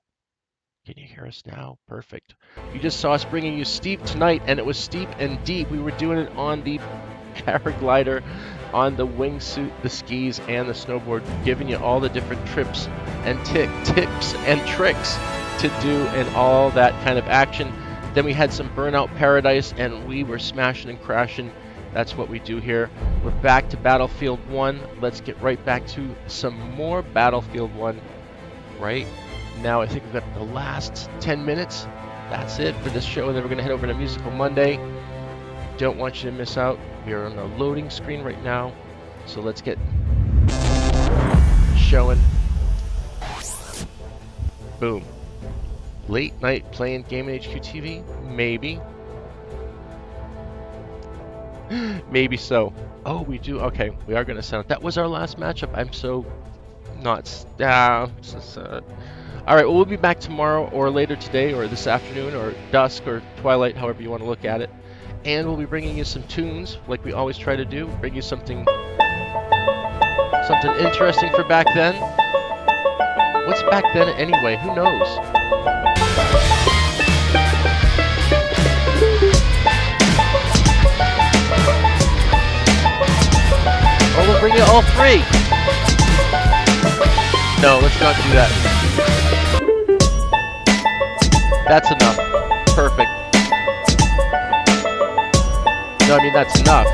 Can you hear us now? Perfect. You just saw us bringing you Steep tonight, and it was steep and deep. We were doing it on the [laughs] paraglider, on the wingsuit, the skis, and the snowboard, giving you all the different trips and tick tips and tricks to do and all that kind of action. Then we had some Burnout Paradise, and we were smashing and crashing that's what we do here. We're back to Battlefield 1. Let's get right back to some more Battlefield 1 right now. I think we've got the last 10 minutes. That's it for this show. Then we're going to head over to Musical Monday. Don't want you to miss out. We are on the loading screen right now. So let's get showing. Boom. Late night playing Gaming HQ TV? Maybe. [gasps] Maybe so. Oh, we do. Okay, we are going to sound. That was our last matchup. I'm so not. Ah, sad. All right, well, we'll be back tomorrow or later today or this afternoon or dusk or twilight, however you want to look at it. And we'll be bringing you some tunes like we always try to do. Bring you something something interesting for back then. What's back then anyway? Who knows? You all three. No, let's not do that. That's enough. Perfect. No, I mean, that's enough.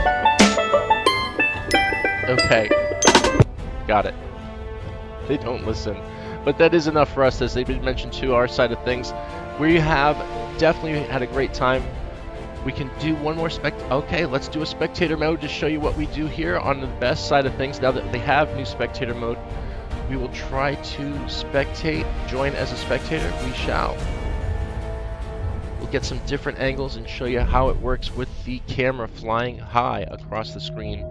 Okay. Got it. They don't listen. But that is enough for us, as they've been mentioned to our side of things. We have definitely had a great time. We can do one more spect. Okay, let's do a spectator mode to show you what we do here on the best side of things. Now that they have new spectator mode, we will try to spectate, join as a spectator. We shall. We'll get some different angles and show you how it works with the camera flying high across the screen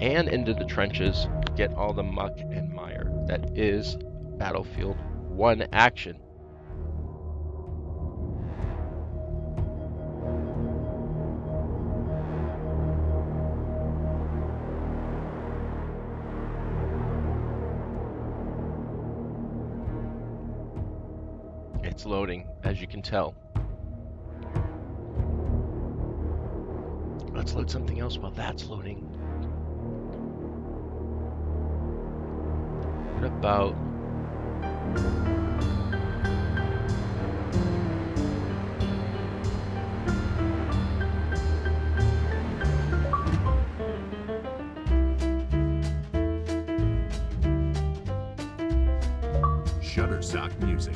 and into the trenches. Get all the muck and mire that is Battlefield 1 action. It's loading, as you can tell. Let's load something else while that's loading. What about... Shutterstock Music.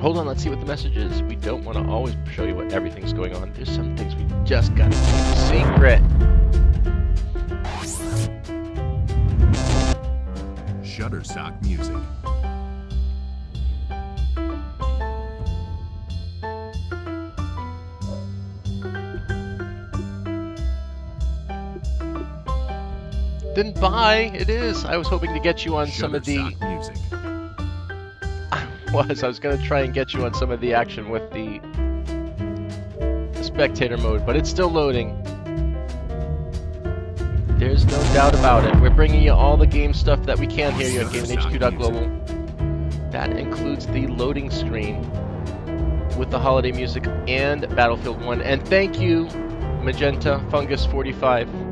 Hold on, let's see what the message is. We don't want to always show you what everything's going on. There's some things we just gotta keep secret. Shutterstock Music. Then bye. It is. I was hoping to get you on some of the Music. Was. I was gonna try and get you on some of the action with the, spectator mode, but it's still loading. There's no doubt about it. We're bringing you all the game stuff that we can here you at GamingHQ.global. That includes the loading screen with the holiday music and Battlefield 1. And thank you, Magenta Fungus 45.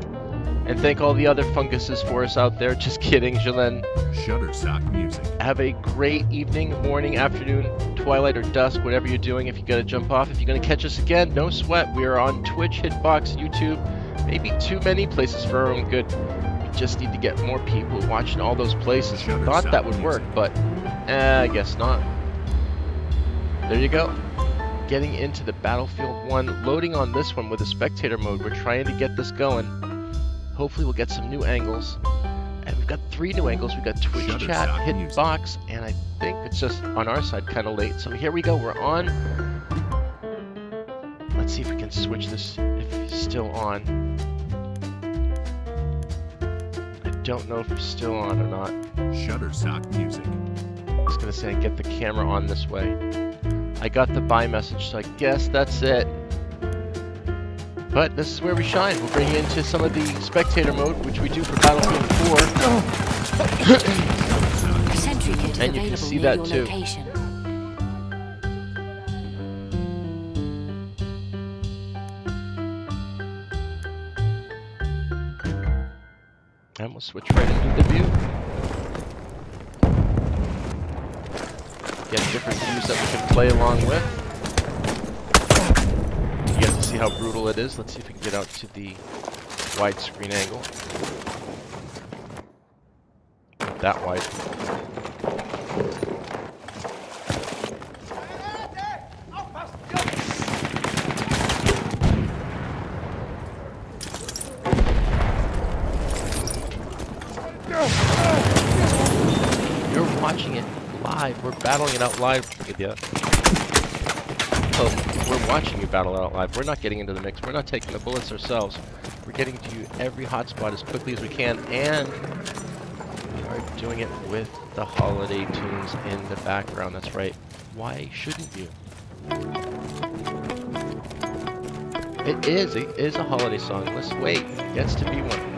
And thank all the other funguses for us out there. [laughs] Just kidding, Jalen. Shutterstock Music. Have a great evening, morning, afternoon, twilight, or dusk, whatever you're doing. If you gotta jump off, if you're gonna catch us again, no sweat. We are on Twitch, Hitbox, YouTube, maybe too many places for our own good. We just need to get more people watching all those places. We thought that would work, but eh, I guess not. There you go. Getting into the Battlefield 1, loading on this one with a spectator mode. We're trying to get this going. Hopefully, we'll get some new angles. And we've got three new angles. We've got Twitch chat, music. Hitbox, and I think it's just on our side kind of late. So here we go. We're on. Let's see if we can switch this if it's still on. I don't know if it's still on or not. Shutterstock Music. I was gonna say get the camera on this way. I got the buy message, so I guess that's it. But this is where we shine. We'll bring you into some of the spectator mode, which we do for Battlefield 4. A sentry kit is And you can see that too. location. And we'll switch right into the view. Get different views that we can play along with. See how brutal it is. Let's see if we can get out to the widescreen angle. That wide. You're watching it live. We're battling it out live you. So we're watching you battle out live. We're not getting into the mix. We're not taking the bullets ourselves. We're getting to you every hotspot as quickly as we can, and we are doing it with the holiday tunes in the background. That's right. Why shouldn't you? It is. It is a holiday song. Let's wait. It gets to be one.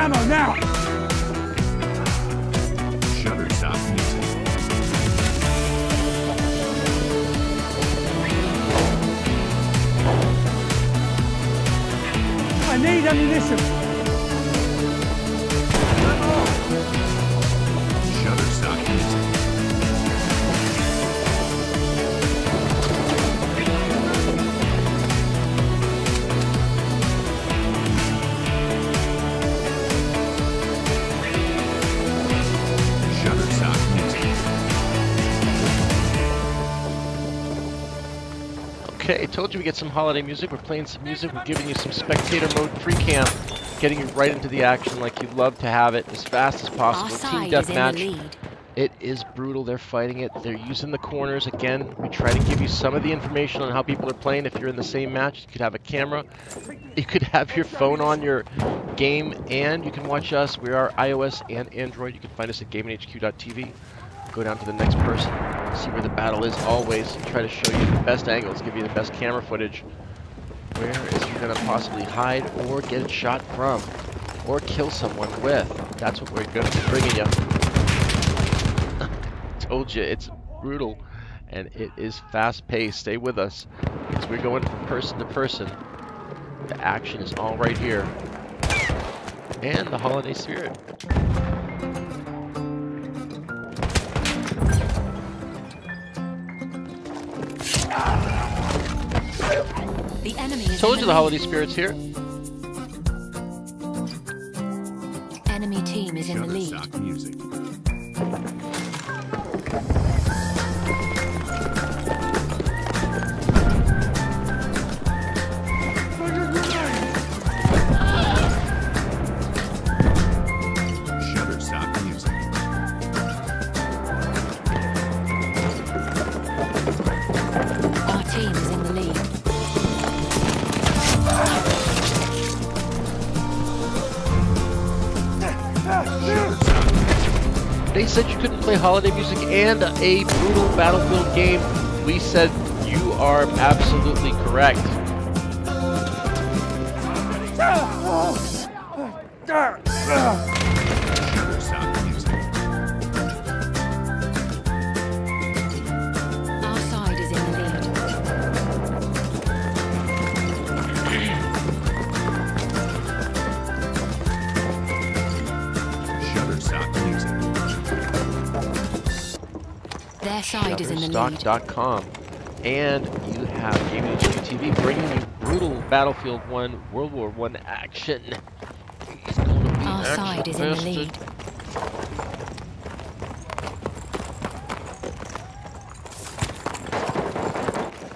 Ammo now! I need ammunition. Okay, I told you we get some holiday music. We're playing some music. We're giving you some spectator mode free camp, getting you right into the action like you'd love to have it as fast as possible. Team side is in the deathmatch. It is brutal. They're fighting it. They're using the corners. Again, we try to give you some of the information on how people are playing. If you're in the same match, you could have a camera. You could have your phone on your game, and you can watch us. We are iOS and Android. You can find us at gaminghq.tv. Go down to the next person, see where the battle is always, try to show you the best angles, give you the best camera footage. Where is he to possibly hide or get shot from? Or kill someone with? That's what we're to be bringing you [laughs] told you it's brutal and it is fast paced. Stay with us because we're going from person to person. The action is all right here. And the holiday spirit. The enemy is Told you the the holiday spirit's here. Enemy team is in the lead. They said you couldn't play holiday music and a brutal battlefield game. We said you are absolutely correct. Side is in the lead. Shutterstock.com. And you have Gaming HQ TV bringing you brutal Battlefield 1 World War 1 action. He's gonna be Our side is in the lead.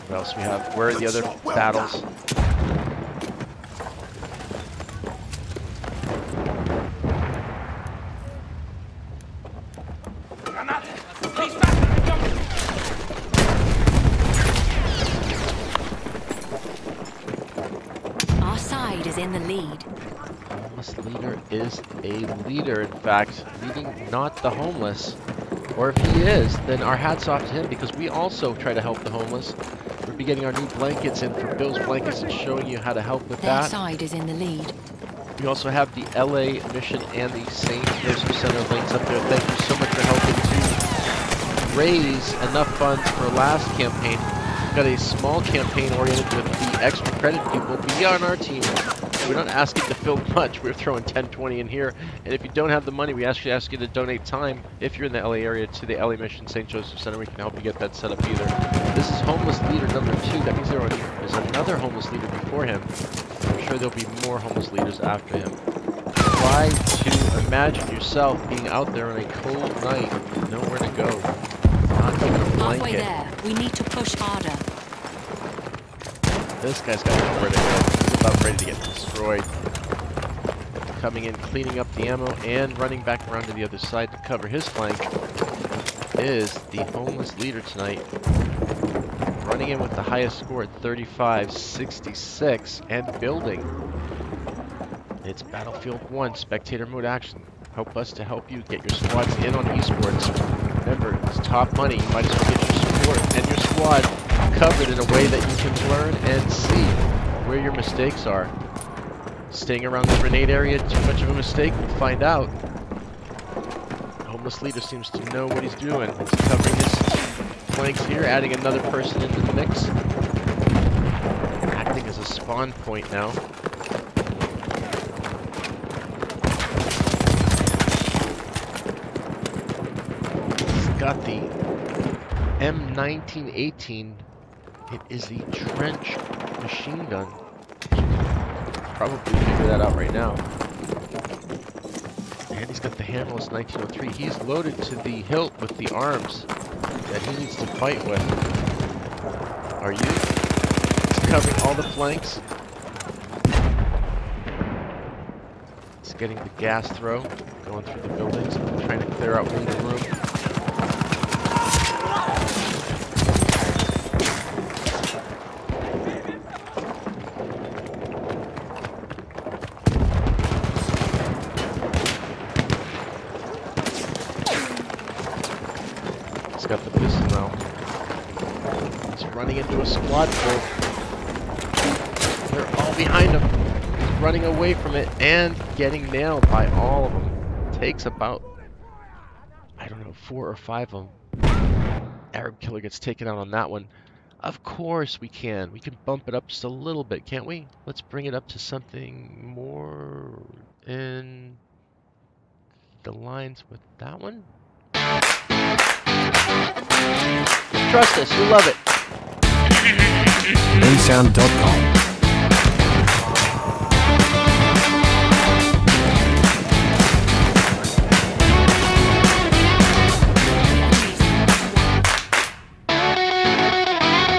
What else we have? Where are the other battles? Fact, leading not the homeless. Or if he is, then our hats off to him because we also try to help the homeless. We'll be getting our new blankets in for Bill's Blankets and showing you how to help with Their that. side is in the lead. We also have the LA mission and the St. Joseph Center links up there. Thank you so much for helping to raise enough funds for last campaign. We've got a small campaign oriented with the extra credit people be on our team. We're not asking to fill much. We're throwing 10, 20 in here. And if you don't have the money, we actually ask you to donate time if you're in the LA area to the LA Mission St. Joseph Center. We can help you get that set up either. This is homeless leader number two. That means there there's another homeless leader before him. I'm sure there'll be more homeless leaders after him. Try to imagine yourself being out there on a cold night with nowhere to go. Not even a blanket. Halfway there. We need to push harder. This guy's got nowhere to go. About ready to get destroyed. Coming in, cleaning up the ammo, and running back around to the other side to cover his flank is the homeless leader tonight. Running in with the highest score at 35-66 and building. It's Battlefield 1 spectator mode action. Help us to help you get your squads in on esports. Remember, it's top money. You might as well get your support and your squad covered in a way that you can learn and see where your mistakes are. Staying around the grenade area too much of a mistake? We'll find out. Homeless leader seems to know what he's doing. He's covering his flanks here, adding another person into the mix. Acting as a spawn point now. He's got the M1918. It is the trench machine gun. Probably figure that out right now. And he's got the hammerless 1903. He's loaded to the hilt with the arms that he needs to fight with. Are you? He's covering all the flanks. He's getting the gas throw, going through the buildings, trying to clear out to room. He's got the pistol now. He's running full. They're all behind him. He's running away from it and getting nailed by all of them. Takes about, I don't know, four or five of them. Arab killer gets taken out on that one. Of course we can. We can bump it up just a little bit, can't we? Let's bring it up to something more in the lines with that one. Trust us, you love it. Bensound.com.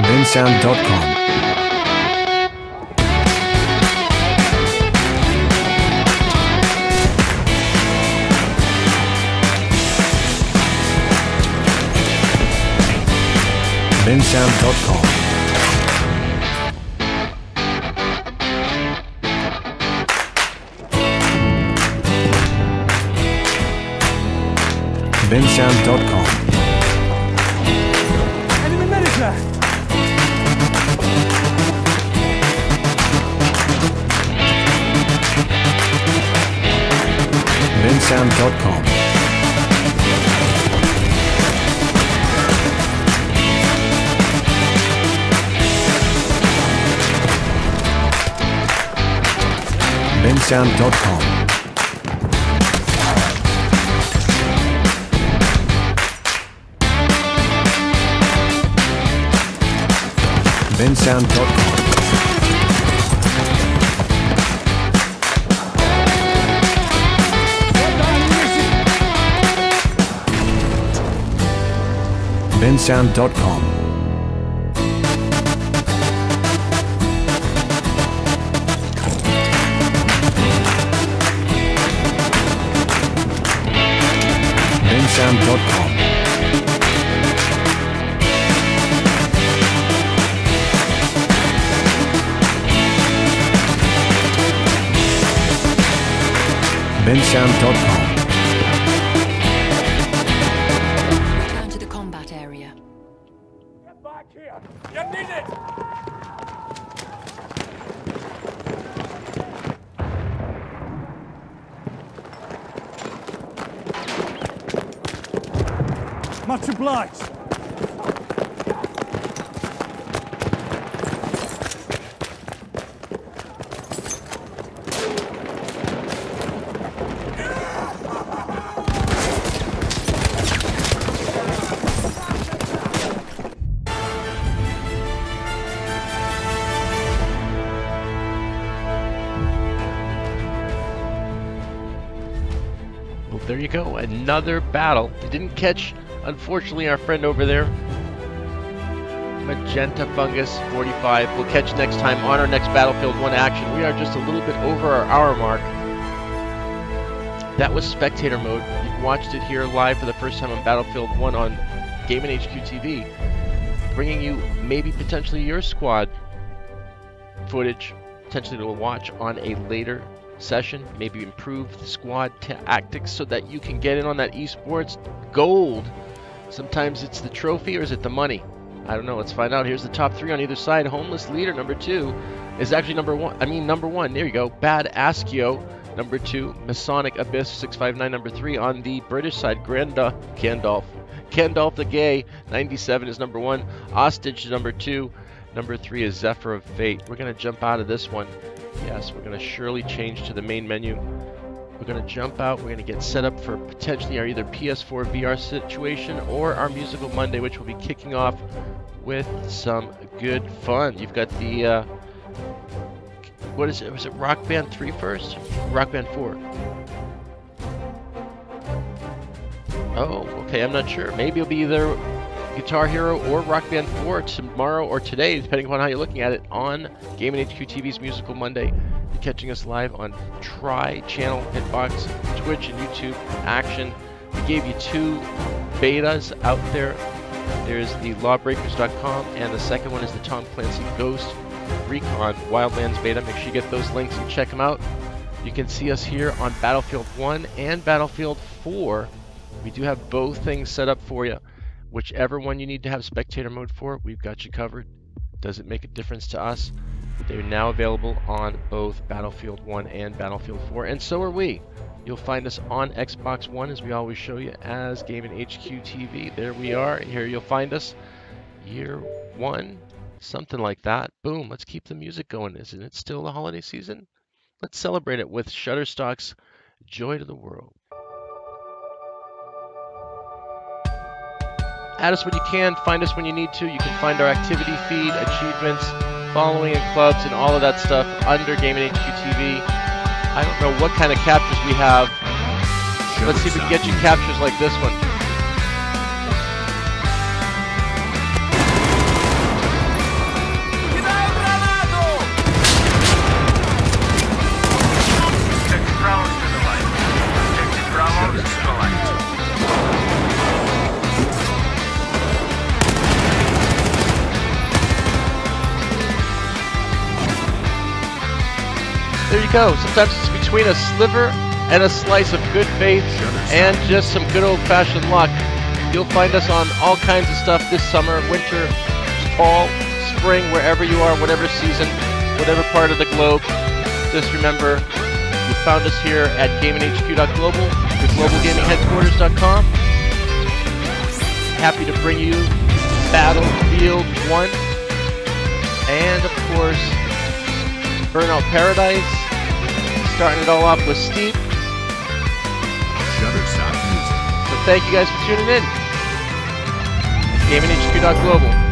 Bensound.com. Bensound.com. Bensound.com. Enemy military! Bensound.com. Bensound.com. Bensound.com. Bensound.com. Bensound.com. Bensound.com. Return to the combat area. Get back here! You need it! Much obliged. You go. Another battle. You didn't catch, unfortunately, our friend over there. Magenta Fungus 45. We'll catch next time on our next Battlefield 1 action. We are just a little bit over our hour mark. That was spectator mode. You've watched it here live for the first time on Battlefield 1 on Gaming HQ TV, bringing you maybe potentially your squad footage, potentially to watch on a later session, maybe improve the squad tactics so that you can get in on that esports gold. Sometimes it's the trophy or is it the money? I don't know. Let's find out. Here's the top three on either side. Homeless leader number two is actually number one. I mean number one. There you go. Bad Askio number two. Masonic Abyss 659 number three on the British side. Granda Gandalf. Gandalf the Gay 97 is number one. Ostage number two. Number three is Zephyr of Fate. We're gonna jump out of this one. Yes, we're gonna surely change to the main menu. We're going to jump out. We're going to get set up for potentially our either PS4 VR situation or our Musical Monday, which will be kicking off with some good fun. You've got the, uh, what is it? Was it Rock Band 3 first? Rock Band 4. Oh, okay, I'm not sure. Maybe it'll be either Guitar Hero or Rock Band 4 tomorrow or today, depending upon how you're looking at it, on Gaming HQ TV's Musical Monday. You're catching us live on Tri Channel, Hitbox, Twitch, and YouTube Action. We gave you two betas out there. There's the Lawbreakers.com, and the second one is the Tom Clancy Ghost Recon Wildlands beta. Make sure you get those links and check them out. You can see us here on Battlefield 1 and Battlefield 4. We do have both things set up for you. Whichever one you need to have spectator mode for, we've got you covered. Does it make a difference to us. They're now available on both Battlefield 1 and Battlefield 4, and so are we. You'll find us on Xbox One, as we always show you, as Gaming HQ TV. There we are. Here you'll find us. Year one, something like that. Boom. Let's keep the music going. Isn't it still the holiday season? Let's celebrate it with Shutterstock's Joy to the World. Add us when you can, find us when you need to. You can find our activity feed, achievements, following and clubs, and all of that stuff under Gaming HQ TV. I don't know what kind of captures we have. Let's see if we can get you captures like this one. Go. Sometimes it's between a sliver and a slice of good faith and just some good old fashioned luck. You'll find us on all kinds of stuff this summer, winter, fall, spring, wherever you are, whatever season, whatever part of the globe. Just remember, you found us here at GamingHQ.global, the globalgamingheadquarters.com. Happy to bring you Battlefield 1 and, of course, Burnout Paradise. Starting it all off with Steep. Shutterstock Music. So thank you guys for tuning in. GamingHQ.global.